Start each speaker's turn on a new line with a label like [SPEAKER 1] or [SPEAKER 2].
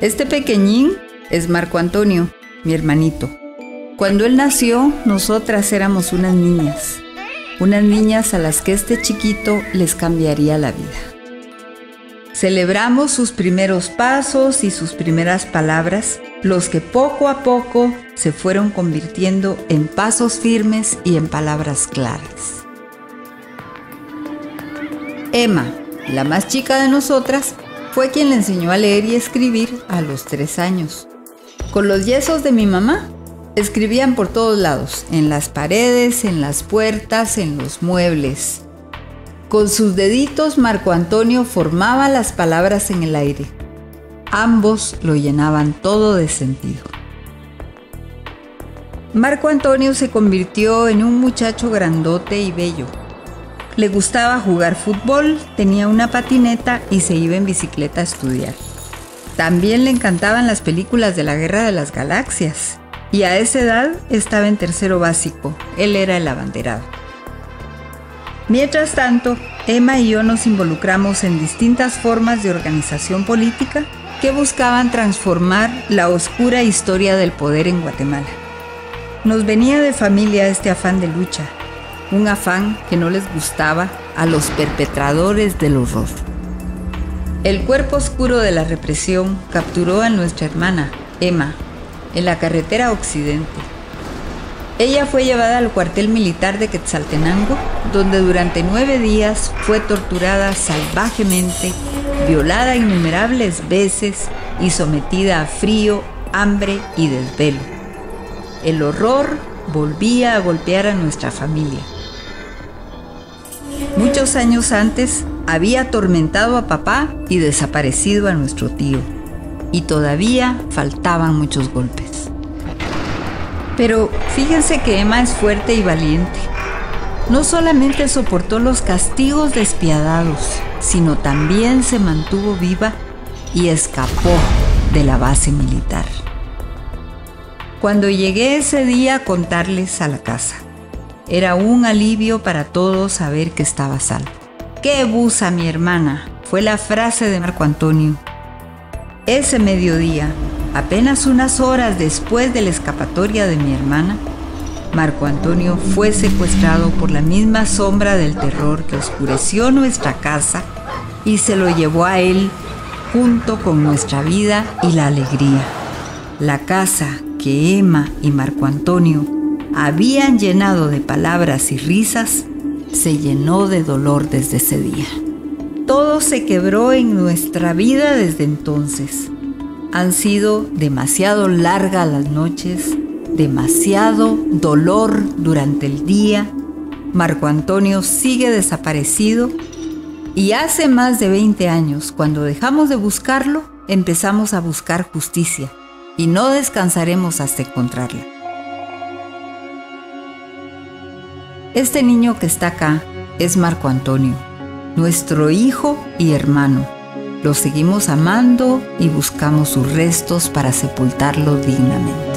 [SPEAKER 1] Este pequeñín es Marco Antonio, mi hermanito. Cuando él nació, nosotras éramos unas niñas, unas niñas a las que este chiquito les cambiaría la vida. Celebramos sus primeros pasos y sus primeras palabras, los que poco a poco se fueron convirtiendo en pasos firmes y en palabras claras. Emma, la más chica de nosotras, fue quien le enseñó a leer y escribir a los tres años. Con los yesos de mi mamá, escribían por todos lados, en las paredes, en las puertas, en los muebles. Con sus deditos Marco Antonio formaba las palabras en el aire. Ambos lo llenaban todo de sentido. Marco Antonio se convirtió en un muchacho grandote y bello, le gustaba jugar fútbol, tenía una patineta y se iba en bicicleta a estudiar. También le encantaban las películas de la Guerra de las Galaxias. Y a esa edad estaba en tercero básico. Él era el abanderado. Mientras tanto, Emma y yo nos involucramos en distintas formas de organización política que buscaban transformar la oscura historia del poder en Guatemala. Nos venía de familia este afán de lucha, un afán que no les gustaba a los perpetradores del horror. El cuerpo oscuro de la represión capturó a nuestra hermana, Emma, en la carretera occidente. Ella fue llevada al cuartel militar de Quetzaltenango, donde durante nueve días fue torturada salvajemente, violada innumerables veces y sometida a frío, hambre y desvelo. El horror volvía a golpear a nuestra familia. Muchos años antes había atormentado a papá y desaparecido a nuestro tío. Y todavía faltaban muchos golpes. Pero fíjense que Emma es fuerte y valiente. No solamente soportó los castigos despiadados, sino también se mantuvo viva y escapó de la base militar. Cuando llegué ese día a contarles a la casa, era un alivio para todos saber que estaba salvo. ¡Qué busa mi hermana! Fue la frase de Marco Antonio. Ese mediodía, apenas unas horas después de la escapatoria de mi hermana, Marco Antonio fue secuestrado por la misma sombra del terror que oscureció nuestra casa y se lo llevó a él junto con nuestra vida y la alegría. La casa que Emma y Marco Antonio habían llenado de palabras y risas, se llenó de dolor desde ese día. Todo se quebró en nuestra vida desde entonces. Han sido demasiado largas las noches, demasiado dolor durante el día. Marco Antonio sigue desaparecido y hace más de 20 años, cuando dejamos de buscarlo, empezamos a buscar justicia y no descansaremos hasta encontrarla. Este niño que está acá es Marco Antonio, nuestro hijo y hermano. Lo seguimos amando y buscamos sus restos para sepultarlo dignamente.